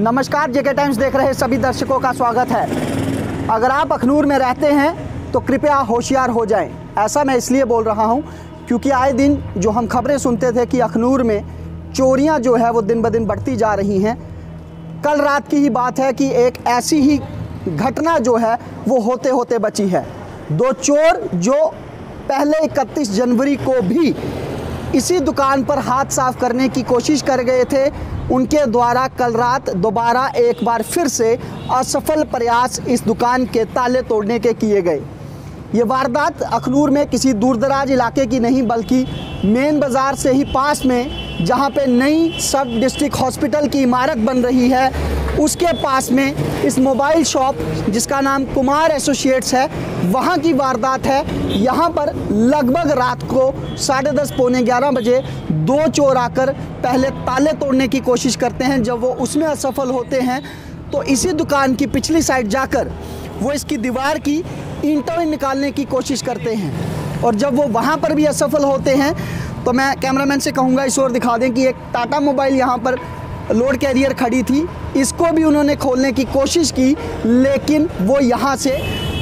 नमस्कार, जेके टाइम्स देख रहे सभी दर्शकों का स्वागत है। अगर आप अखनूर में रहते हैं तो कृपया होशियार हो जाएँ। ऐसा मैं इसलिए बोल रहा हूँ, क्योंकि आए दिन जो हम खबरें सुनते थे कि अखनूर में चोरियाँ जो है, वो दिन ब दिन बढ़ती जा रही हैं। कल रात की ही बात है कि एक ऐसी ही घटना जो है, वो होते होते बची है। दो चोर जो पहले 31 जनवरी को भी इसी दुकान पर हाथ साफ़ करने की कोशिश कर गए थे। उनके द्वारा कल रात दोबारा एक बार फिर से असफल प्रयास इस दुकान के ताले तोड़ने के किए गए। ये वारदात अखनूर में किसी दूरदराज इलाके की नहीं, बल्कि मेन बाज़ार से ही पास में, जहाँ पे नई सब डिस्ट्रिक्ट हॉस्पिटल की इमारत बन रही है। उसके पास में इस मोबाइल शॉप, जिसका नाम कुमार एसोसिएट्स है, वहाँ की वारदात है। यहाँ पर लगभग रात को साढ़े दस, पौने ग्यारह बजे दो चोर आकर पहले ताले तोड़ने की कोशिश करते हैं। जब वो उसमें असफल होते हैं तो इसी दुकान की पिछली साइड जाकर वो इसकी दीवार की ईंटें निकालने की कोशिश करते हैं। और जब वो वहाँ पर भी असफल होते हैं तो मैं कैमरामैन से कहूँगा, इस ओर दिखा दें कि एक टाटा मोबाइल यहाँ पर लोड कैरियर खड़ी थी। इसको भी उन्होंने खोलने की कोशिश की लेकिन वो यहाँ से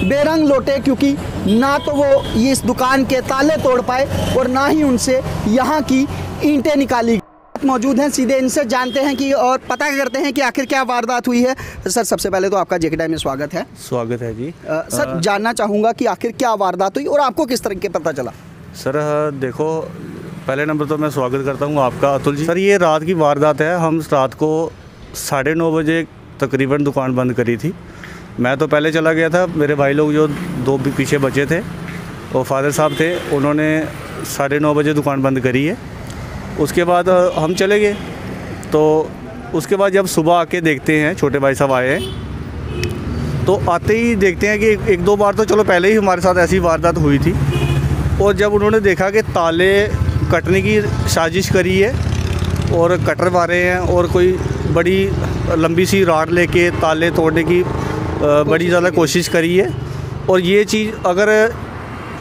बेरंग लौटे क्योंकि ना तो वो ये इस दुकान के ताले तोड़ पाए और ना ही उनसे यहाँ की ईंटें निकाली। मौजूद हैं सीधे इनसे जानते हैं कि और पता करते हैं कि आखिर क्या वारदात हुई है। सर सबसे पहले तो आपका जेके में स्वागत है। स्वागत है जी। आ, सर आ, जानना चाहूँगा कि आखिर क्या वारदात हुई और आपको किस तरह के पता चला? सर देखो पहले नंबर तो मैं स्वागत करता हूँ आपका अतुल जी। सर ये रात की वारदात है। हम रात को साढ़े नौ बजे तकरीबन दुकान बंद करी थी। मैं तो पहले चला गया था। मेरे भाई लोग जो दो भी पीछे बचे थे वो फादर साहब थे उन्होंने साढ़े नौ बजे दुकान बंद करी है। उसके बाद हम चले गए। तो उसके बाद जब सुबह आके देखते हैं छोटे भाई साहब आए हैं तो आते ही देखते हैं कि एक, एक दो बार तो चलो पहले ही हमारे साथ ऐसी वारदात हुई थी। और जब उन्होंने देखा कि ताले कटने की साजिश करी है और कटर मारे हैं और कोई बड़ी लंबी सी राड लेके ताले तोड़ने की बड़ी ज़्यादा कोशिश करी है। और ये चीज़ अगर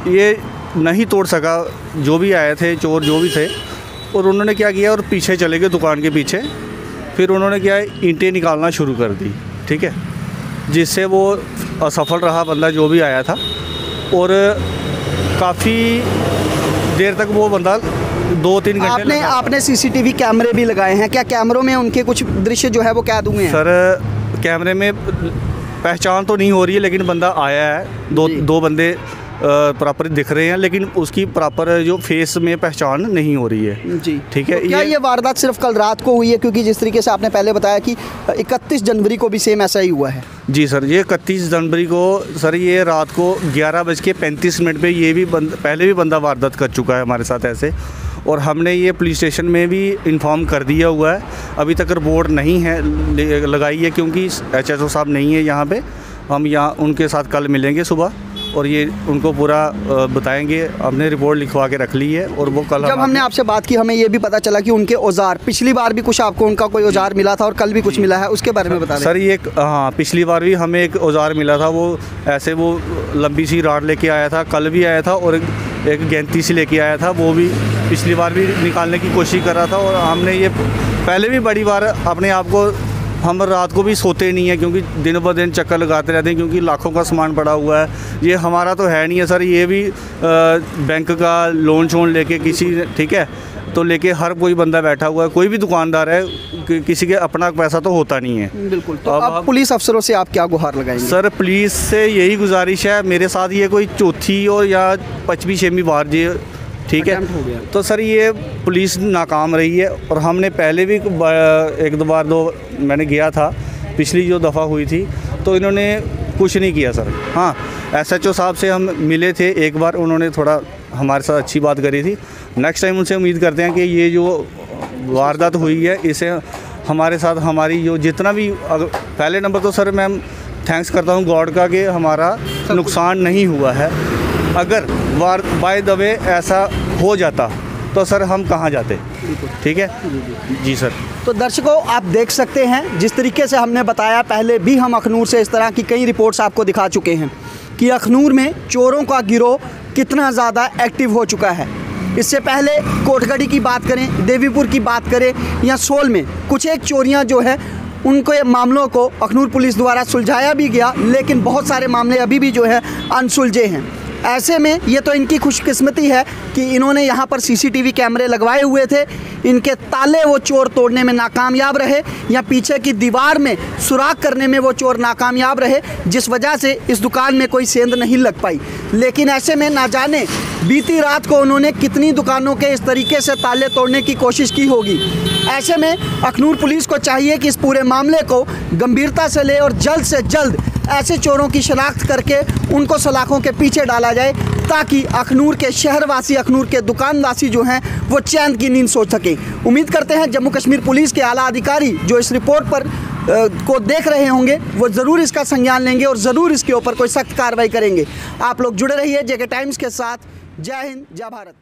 ये नहीं तोड़ सका जो भी आए थे चोर जो भी थे और उन्होंने क्या किया और पीछे चले गए दुकान के पीछे फिर उन्होंने क्या ईंटें निकालना शुरू कर दी ठीक है? जिससे वो असफल रहा बंदा जो भी आया था। और काफ़ी देर तक वो बंदा दो तीन घंटे आपने आपने सीसीटीवी कैमरे भी लगाए हैं। क्या कैमरों में उनके कुछ दृश्य जो है वो कैद हुए हैं? सर कैमरे में पहचान तो नहीं हो रही है लेकिन बंदा आया है। दो दो बंदे प्रॉपर दिख रहे हैं लेकिन उसकी प्रॉपर जो फेस में पहचान नहीं हो रही है। जी। ठीक है तो क्या ये, ये वारदात सिर्फ़ कल रात को हुई है? क्योंकि जिस तरीके से आपने पहले बताया कि 31 जनवरी को भी सेम ऐसा ही हुआ है। जी सर ये इकतीस जनवरी को सर ये रात को ग्यारह बज के पैंतीस मिनट पर ये भी बंद पहले भी बंदा वारदात कर चुका है हमारे साथ ऐसे। और हमने ये पुलिस स्टेशन में भी इन्फॉर्म कर दिया हुआ है। अभी तक रिपोर्ट नहीं है लगाई है क्योंकि एच साहब नहीं है यहाँ पे। हम यहाँ उनके साथ कल मिलेंगे सुबह। और ये उनको पूरा बताएँगे। हमने रिपोर्ट लिखवा के रख ली है और वो कल जब हम हमने आपसे बात की हमें ये भी पता चला कि उनके औज़ार पिछली बार भी कुछ आपको उनका कोई औज़ार मिला था और कल भी कुछ मिला है उसके बारे में बता सर ये हाँ पिछली बार भी हमें एक औज़ार मिला था वो ऐसे वो लंबी सी राड लेके आया था कल भी आया था और एक गेंती सी लेके आया था वो भी पिछली बार भी निकालने की कोशिश कर रहा था और हमने ये पहले भी बड़ी बार अपने आप को हम रात को भी सोते नहीं हैं क्योंकि दिन ब दिन चक्कर लगाते रहते हैं क्योंकि लाखों का सामान पड़ा हुआ है। ये हमारा तो है नहीं है सर ये भी आ, बैंक का लोन शोन लेके किसी ठीक है? तो लेके हर कोई बंदा बैठा हुआ है कोई भी दुकानदार है कि, किसी के अपना पैसा तो होता नहीं है। बिल्कुल तो अब पुलिस अफसरों से आप क्या गुहार लगाएँगे? सर पुलिस से यही गुजारिश है मेरे साथ ये कोई चौथी और या पचवीं छवीं बार ये ठीक है? तो सर ये पुलिस नाकाम रही है और हमने पहले भी एक दो बार दो मैंने गया था पिछली जो दफ़ा हुई थी तो इन्होंने कुछ नहीं किया सर। हाँ एस एच ओ साहब से हम मिले थे एक बार उन्होंने थोड़ा हमारे साथ अच्छी बात करी थी। नेक्स्ट टाइम उनसे उम्मीद करते हैं कि ये जो वारदात हुई है इसे हमारे साथ हमारी जो जितना भी अगर पहले नंबर तो सर मैं थैंक्स करता हूँ गॉड का कि हमारा नुकसान नहीं हुआ है। अगर वार बाय द वे ऐसा हो जाता तो सर हम कहाँ जाते? ठीक है? जी, सर। तो दर्शकों, आप देख सकते हैं, जिस तरीके से हमने बताया, पहले भी हम अखनूर से इस तरह की कई रिपोर्ट्स आपको दिखा चुके हैं, कि अखनूर में चोरों का गिरोह कितना ज़्यादा एक्टिव हो चुका है। इससे पहले कोटगढ़ी की बात करें, देवीपुर की बात करें, या सोल में, कुछ एक चोरियाँ जो है, उनके मामलों को अखनूर पुलिस द्वारा सुलझाया भी गया, लेकिन बहुत सारे मामले अभी भी जो है, अनसुलझे हैं। ऐसे में ये तो इनकी खुशकिस्मती है कि इन्होंने यहाँ पर सीसीटीवी कैमरे लगवाए हुए थे। इनके ताले वो चोर तोड़ने में नाकामयाब रहे या पीछे की दीवार में सुराख करने में वो चोर नाकामयाब रहे, जिस वजह से इस दुकान में कोई सेंध नहीं लग पाई। लेकिन ऐसे में ना जाने बीती रात को उन्होंने कितनी दुकानों के इस तरीके से ताले तोड़ने की कोशिश की होगी। ऐसे में अखनूर पुलिस को चाहिए कि इस पूरे मामले को गंभीरता से ले और जल्द से जल्द ऐसे चोरों की शनाख्त करके उनको सलाखों के पीछे डाला जाए ताकि अखनूर के शहरवासी, अखनूर के दुकानवासी जो हैं, वो चैन की नींद सो सकें। उम्मीद करते हैं जम्मू कश्मीर पुलिस के आला अधिकारी जो इस रिपोर्ट पर को देख रहे होंगे, वो ज़रूर इसका संज्ञान लेंगे और ज़रूर इसके ऊपर कोई सख्त कार्रवाई करेंगे। आप लोग जुड़े रहिए जेके टाइम्स के साथ। जय हिंद, जय भारत।